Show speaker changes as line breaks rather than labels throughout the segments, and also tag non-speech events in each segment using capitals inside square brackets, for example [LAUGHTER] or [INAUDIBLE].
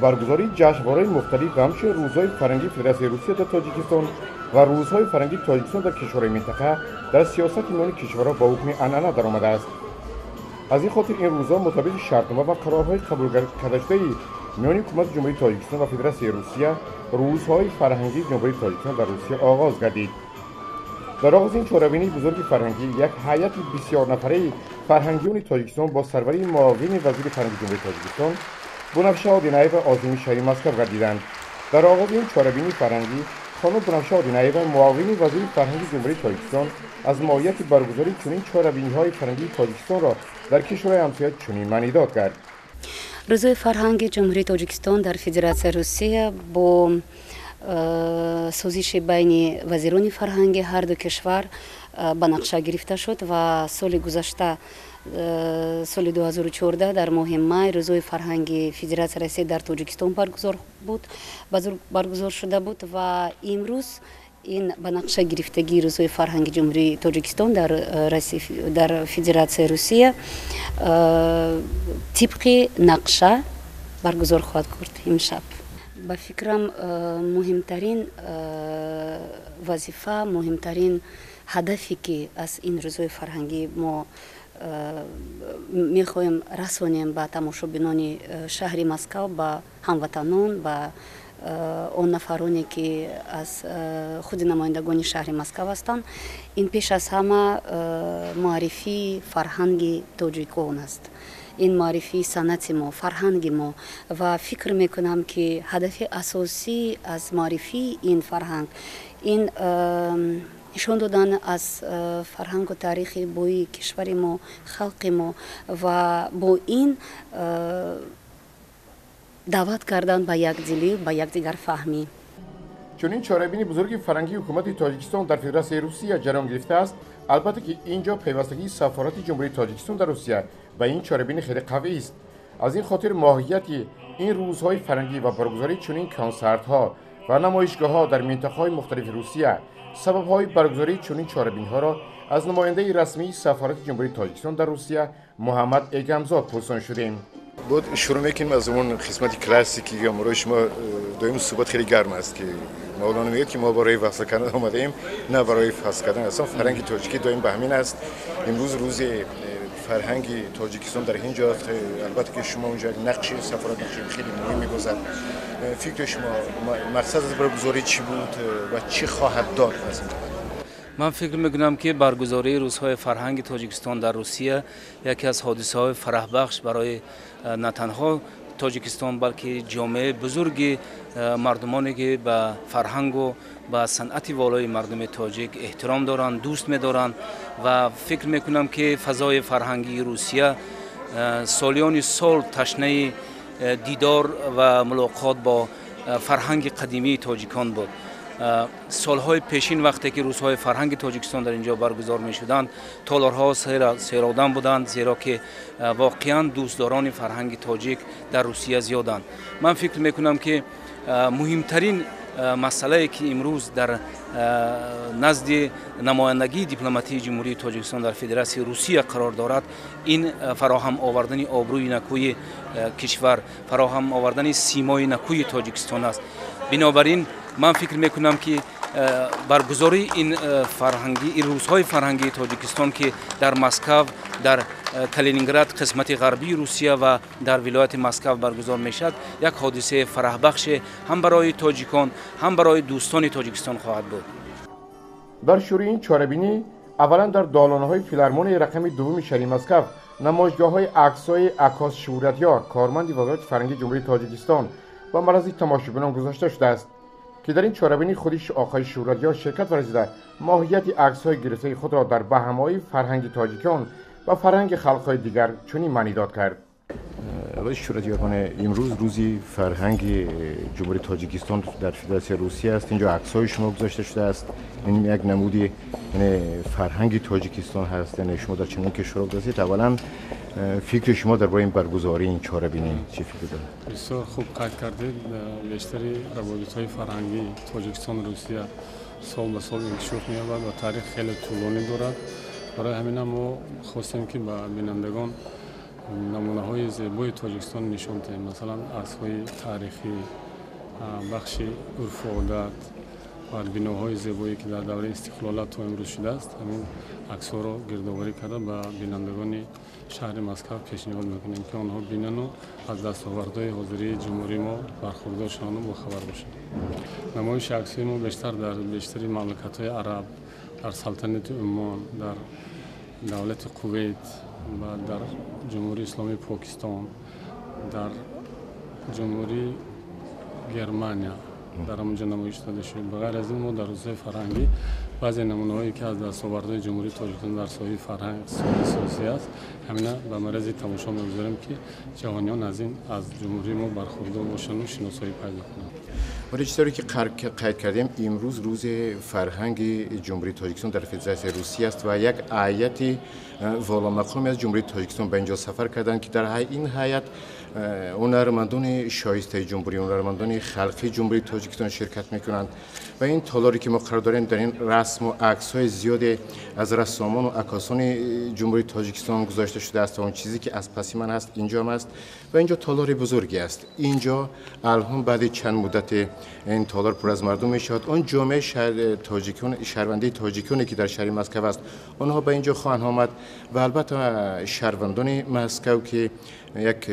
برگزاری جشنواره‌های مختلف و همچنین روزهای فرنگی فدراسیون روسیه در تاجیکستان و روزهای فرنگی تاجیکستان در کشورهای منطقه در سیاست میان کشورها با حکم در درآمده است. از این خاطر این روزها مطابق شرطنامه و قرارهای قبول کرده شده میان حکومت جمهوری تاجیکستان و فدراسیون روسیه روزهای فرهنگی جمهوری تاجیکستان در روسیه آغاز گردید. در آغاز این چهارمین بزرگ فرهنگی یک هیئت بسیار نفره فرهنگیون تاجیکستان با سروری معاون وزیر فرهنگ جمهوری تاجیکستان одинаева озими шаҳри москав гардиданд дар оғози ин чорабинии фарҳангӣ хонум бунафша одинаева муовини вазири фарҳангии ҷумҳурии тоҷикистон аз моҳияти баргузории чунин чорабиниҳои фарҳангии тоҷикистонро дар кишварҳои ҳамсоя чунин маънӣ дод кард.
Рӯзои фарҳанги ҷумҳурии тоҷикистон дар федератсияи русия бо э, созиши байни вазирони фарҳанги ҳарду кишвар э, ба нақша гирифта шуд ва соли гузашта соли 2014 дар моҳи май рӯзои фарҳанги федератсияи русия дар тоҷикистон баргузор буд баргузор шуда буд ва имрӯз ин ба нақша гирифтагии рӯзҳои фарҳанги ҷумҳурии тоҷикистон дар э, дар федератсияи русия э, тибқи нақша баргузор хоҳад бурд имшаб. Ба фикрам э, муҳимтарин вазифа муҳимтарин ҳадафе ки аз ин рӯзҳои фарҳангӣ мо мехоҳем расонем ба тамошобинони шаҳри москав ба ҳамватанон ба Э, он нафароне ки аз э, худи намояндагони шаҳри москав ҳастанд. Ин пеш аз ҳама э, муаррифии фарҳанги тоҷикон аст. Ин муаррифии санъати мо фарҳанги мо. Ва фикр мекунам ки ҳадафи асосӣ аз муаррифии ин фарҳанг ин нишон додан аз фарҳангу таърихи бои кишвари мо халқи мо ва бо ин даъват кардан ба якдилӣ ба якдигарфаҳмӣ
чунин чорабини бузурги фарҳангии ҳукумати тоҷикистон дар федератсияи русия ҷараён гирифтааст албатта ки ин ҷо пайвастагии сафорати ҷумҳурии тоҷикистон дар русия ба ин чорабини хеле қавист аз ин хотир моҳияти ин рӯзҳои фарҳангӣ ва баргузории чунин консартҳо و نمایشگاه ها در منطقه های مختلف روسیه. سبب های برگزاری چنین چاربین ها را از نماینده رسمی سفارت جمهوری تاجیکستان در روسیه محمد اگمزاد پرسان شدیم.
بود شروع می‌کنیم از اون قسمت کلاسیکی که مرای شما دویم صحبت خیلی گرم است که مولانا میگه که ما برای وصل کردن آمده ایم نه برای فصل کردن. اصلا فرنگ تاجیکی دویم به همین است. امروز روز فرهنگی تاجیکستان در اینجا البته که شما اونجا نقش سفارت خیلی مهمی گذارد فکر شما مقصد از برگزاری چی بود و چی خواهد داد از این
من فکر می‌کنم که برگزاری روزهای فرهنگ تاجیکستان در روسیه یکی از حادثه های فرحبخش برای نه تنها تاجیکستان بلکه جامعه بزرگی مردمانی که با فرهنگ و با صنعت والای مردم تاجیک احترام دارند دوست می‌دارند و فکر می‌کنم که فضای فرهنگی روسیه سالیان سال تشنه دیدار و ملاقات با فرهنگ قدیمی تاجیکان بود. سالهای پیشین وقتی که روزهای فرهنگ تاجیکستان در اینجا برگزار می شدند تالارها سیرادن بودند زیرا که واقعا دوستداران فرهنگ تاجیک در روسیه زیادند. من فکر می کنم که مهمترین مسئله که امروز در نزد نمایندگی دیپلماتی جمهوری تاجیکستان در فدراسیون روسیه قرار دارد این فراهم آوردن آبروی نکوی کشور فراهم آوردن سیمای نکوی تاجیکستان است. بنابراین ин ман фикр мекунам ки э, баргузории ин э, фарҳанги ин рӯзҳои фарҳангии тоҷикистон ки дар москав дар э, калининград қисмати ғарбии русия ва дар вилояти москав баргузор мешавад як ҳодисаи фараҳбахше ҳам барои тоҷикон ҳам барои дӯстони тоҷикистон хоҳад буд
дар шӯрии ин чорабинӣ аввалан дар долонаҳои филармонияи рақами дуввуми шаҳри москав намоишгоҳҳои аксҳои акос шӯҳратёр корманди вазорати фарҳангии ҷумҳурии тоҷикистон ба марази тамошобинон гузошта шудааст که در این چاربینی خودش آقای شورا یا شرکت ورزیده ماهیتی عکس‌های گرفته خود را در بهمای فرهنگ تاجیکان و فرهنگ خلق‌های دیگر چنین معنی داد کرد.
آقای شورا امروز روزی فرهنگ جمهوری تاجیکستان در فدراسیون روسیه است. اینجا عکس‌های شما گذاشته شده است. این یک نمودی یعنی فرهنگ تاجیکستان هست. یعنی شما در چنین کشور هستید اولا فکر شما درباره این برگزاری این چهار بینی چی فکر دارید؟
بسیار خوب قید کردید. بیشتری روابط های فرهنگی تاجیکستان روسیه سال به سال انکشوف می‌یابد و تاریخ خیلی طولانی دارد. برای همین ما خواستیم که به بینندگان نمونه های زیبای تاجیکستان نشان دهیم. مثلا ارزهای تاریخی بخش عرف عادت ва биноҳои зебое ки дар давраи истиқлолат то имрӯз шудааст ҳамин аксҳоро гирдоварӣ карда ба бинандагони шаҳри москав пешниҳод мекунем ки онҳо бинану аз дастовардҳои ҳозирии ҷумҳурии мо бархурдор шаванду бохабар бошанд. Намоиши аксҳои мо бештар дар бештари мамлакатҳои араб дар салтанати уммон дар давлати кувейт ва дар ҷумҳурии исломии покистон дар ҷумҳурии германия در اونجا نمایش داده شد. بغیر از این ما در روزهای فرهنگی بعضی نمونه هایی که از دستاوردهای جمهوری تاجیکستان در سایه فرهنگ سایه سیاسی است. همینا به مرز تماشا می‌گذاریم که جوانیان از این از جمهوری ما برخوردار باشند و شناسایی پیدا
کنند و چیزی که قید کردیم امروز روز فرهنگ جمهوری تاجیکستان در فدراسیون روسیه است و یک آیت والا مقام از جمهوری تاجیکستان به اینجا سفر کردند که در این هیئت هنرمندان شایسته جمهوری هنرمندان خلقی جمهوری تاجیکستان شرکت می‌کنند. و این تالاری که ما قرار داریم در این رسم و عکس های زیاد از رسامان و عکاسان جمهوری تاجیکستان گذاشته شده است و اون چیزی که از پسی من هست اینجا هم است و اینجا تالار بزرگی است. اینجا الهم بعد چند مدت این تالار پر از مردم می شود آن جامعه شهر تاجیکان شهروندی تاجیکانی که در شهر مسکو است آنها به اینجا خواهند آمد. و البته شهروندان مسکو که یک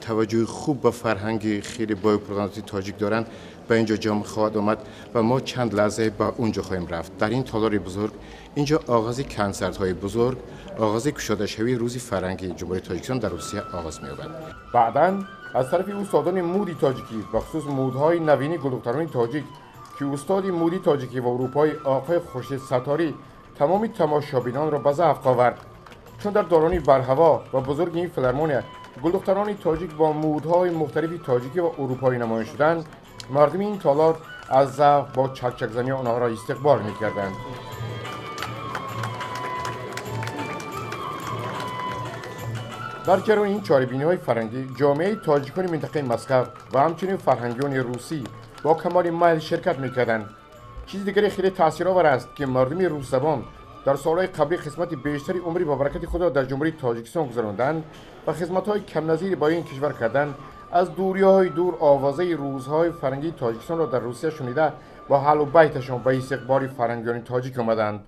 توجه خوب به فرهنگ خیلی بایوپروگرانتی تاجیک دارن به اینجا جام خواهد آمد و ما چند لحظه به اونجا خواهیم رفت در این تالار بزرگ اینجا آغاز کنسرت های بزرگ آغاز کشادشوی روزی فرهنگ
جمهوری تاجیکستان در روسیه آغاز می‌شود. بعدا از طرف استادان مودی تاجیکی و خصوص مودهای نوینی گلوکتران تاجیک که استاد مودی تاجیکی و اروپای آقای خوش ستاری تمامی تماشابینان را به ضعف آورد چون در دوران برهوا و بزرگ این فلرمونیه گلدختران تاجیک با مودهای مختلفی تاجیکی و اروپایی نمایان شدند. مردم این تالار از ضعف با چکچک زنی آنها را استقبال می‌کردند. در کنار این چاربینی های فرنگی جامعه تاجیکان منطقه مسکو و همچنین فرهنگیان روسی با کمال میل شرکت می‌کردند. چیز دیگری خیلی تاثیرآور است که مردم روس زبان در سالهای قبلی قسمت بیشتری عمری با برکت خدا در جمهوری تاجیکستان گذراندند. و خدمت‌های های کم نظیری با این کشور کردن از دوری های دور آوازه روزهای فرنگی تاجیکستان را در روسیه شنیده و حل و بیتشان به استقبال فرنگیان تاجیک آمدند.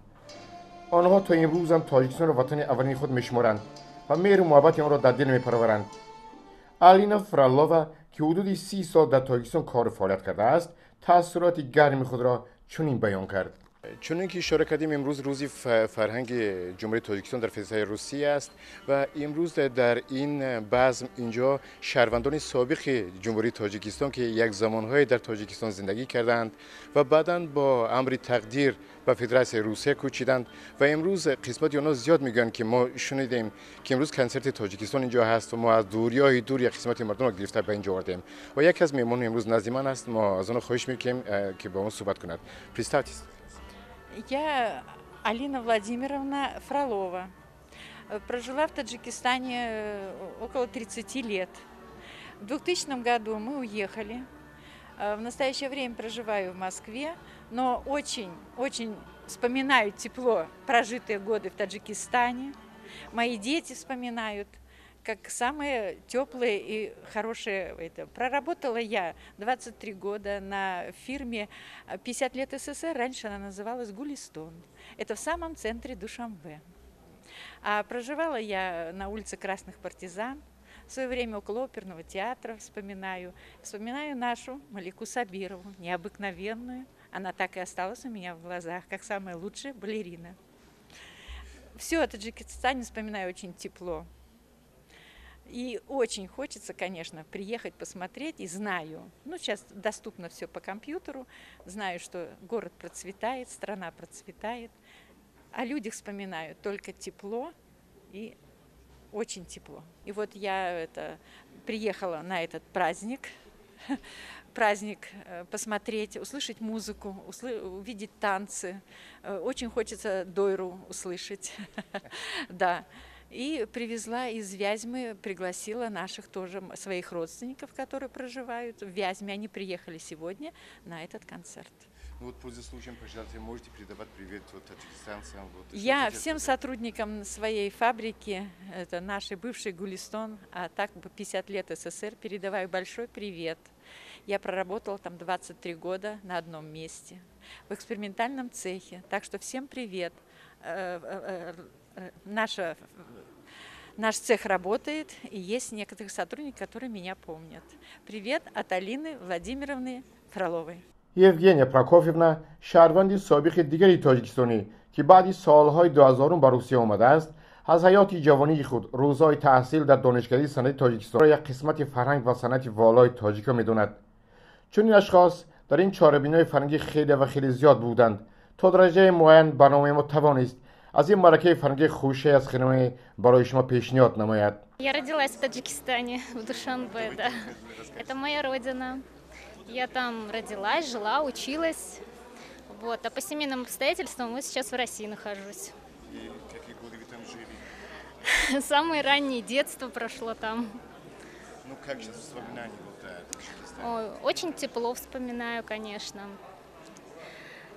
آنها تا امروز هم تاجیکستان را وطن اولین خود میشمارند و مهر و محبت آن
را در دل میپرورند. الینا فرالوا که حدود سی سال در تاجیکستان کار فعالیت کرده است تاثیرات گرم خود را چنین بیان کرد. چون اینکه اشاره کردیم امروز روزی فرهنگ جمهوری تاجیکستان در فضای روسیه است و امروز در این بزم اینجا شهروندان سابق جمهوری تاجیکستان که یک زمانهای در تاجیکستان زندگی کردند و بعدا با امر تقدیر به فدراسیون روسیه کوچیدند و امروز قسمت اونا زیاد میگن که ما شنیدیم که امروز کنسرت تاجیکستان اینجا هست و ما از دوریای دور یک قسمت مردم را گرفته به اینجا آوردیم و یک از میمون امروز نزدیمان است. ما از اون خواهش می‌کنیم که با ما صحبت کند. پریستاتیست
Я Алина Владимировна Фролова. Прожила в Таджикистане э, около 30 лет. В 2000 году мы уехали. Э, в настоящее время проживаю в Москве, но очень-очень вспоминаю тепло прожитые годы в Таджикистане. Мои дети вспоминают – как самое теплое и хорошее. Это. Проработала я 23 года на фирме 50 лет СССР, раньше она называлась Гулистон. Это в самом центре Душамбе. А проживала я на улице Красных Партизан, в свое время около оперного театра вспоминаю. Вспоминаю нашу Малику Сабирову, необыкновенную. Она так и осталась у меня в глазах, как самая лучшая балерина. Все о Таджикистане вспоминаю очень тепло. И очень хочется, конечно, приехать посмотреть, и знаю, ну сейчас доступно все по компьютеру, знаю, что город процветает, страна процветает, о людях вспоминаю только тепло и очень тепло. И вот я это, приехала на этот праздник, [LAUGHS] праздник э, посмотреть, услышать музыку, услы увидеть танцы. Э, очень хочется Дойру услышать, [LAUGHS] да. И привезла из Вязьмы, пригласила наших тоже своих родственников, которые проживают в Вязьме. Они приехали сегодня на этот концерт.
Вот пользуясь случаем, пожалуйста, можете передавать привет вот таджикистанцам? Вот,
Я всем сотрудникам своей фабрики, это нашей бывший Гулистон, а так бы 50 лет СССР, передаваю большой привет. Я проработала там 23 года на одном месте, в экспериментальном цехе. Так что всем привет. Э, э, э, Наша, наш цех работает, и есть некоторые сотрудники, которые меня помнят. Привет от Алины Владимировны Фроловой.
یوگینیا پراکوفیونا شهروندی سابق دیگری تاجیکستانی که بعدی سالهای 2000 به روسیه آمده است از حیات جوانی خود روزهای تحصیل در دانشکده صنعتی تاجیکستان را یک قسمت فرهنگ و صنعت والای تاجیکا میداند چون این اشخاص در این چاربینای فرهنگی خیلی و خیلی زیاد بودند تا درجه معین برنامه ما توانست از این مرکه فرهنگی خوشه از خنمه برای شما پیشنهاد نماید
Я родилась в Таджикистане, в Душанбе, да. Это моя родина. Я там родилась, жила, училась. Вот. А по семейным обстоятельствам мы сейчас в России нахожусь.
И какие годы вы там жили?
Самое [LAUGHS] раннее детство прошло там.
Ну, как сейчас воспоминания вот о Таджикистане?
Ой, очень тепло вспоминаю, конечно.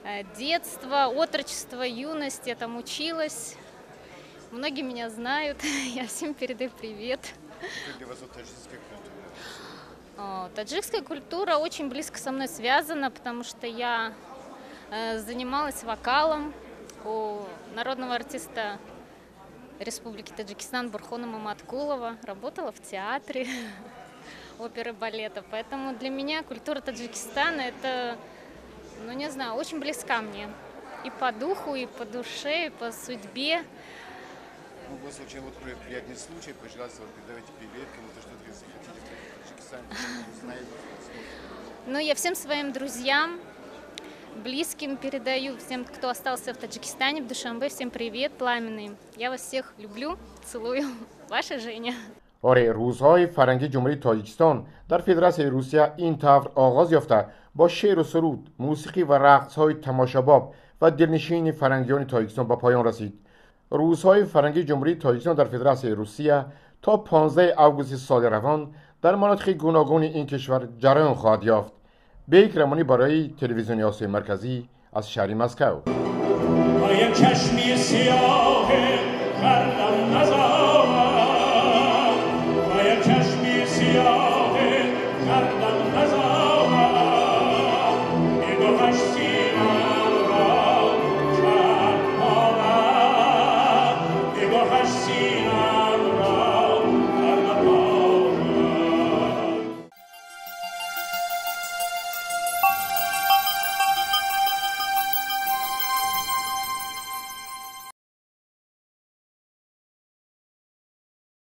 Э, Детство, отрочество, юность, я там училась. Многие меня знают, [LAUGHS] я всем передаю привет.
Как для вас вот таджикская культура?
Таджикская культура очень близко со мной связана, потому что я э, занималась вокалом у народного артиста Республики Таджикистан Бурхона Маматкулова, работала в театре [LAUGHS] оперы балета. Поэтому для меня культура Таджикистана это, ну не знаю, очень близка мне. И по духу, и по душе, и по судьбе.
Ну, вас очень вот при- приятный случай, пожалуйста, вот передавайте привет кому-то, что вы захотите в Таджикистане, кто знает, смотрит.
Ну, я всем своим друзьям, близким передаю, всем, кто остался в Таджикистане, в Душанбе, всем привет, пламенный. Я вас всех люблю, целую. [LAUGHS] Ваша Женя.
آره روزهای فرنگی جمهوری تاجیکستان در فدراسیون روسیه این طور آغاز یافته. با شعر و سرود موسیقی و رقصهای تماشاباب و دلنشین فرنگیان تاجیکستان به پایان رسید. روزهای فرنگی جمهوری تاجیکستان در فدراسیون روسیه تا 15 آگوست سال روان در مناطق گوناگون این کشور جریان خواهد یافت. بیک رمانی برای تلویزیون آسیای مرکزی از شهر مسکو.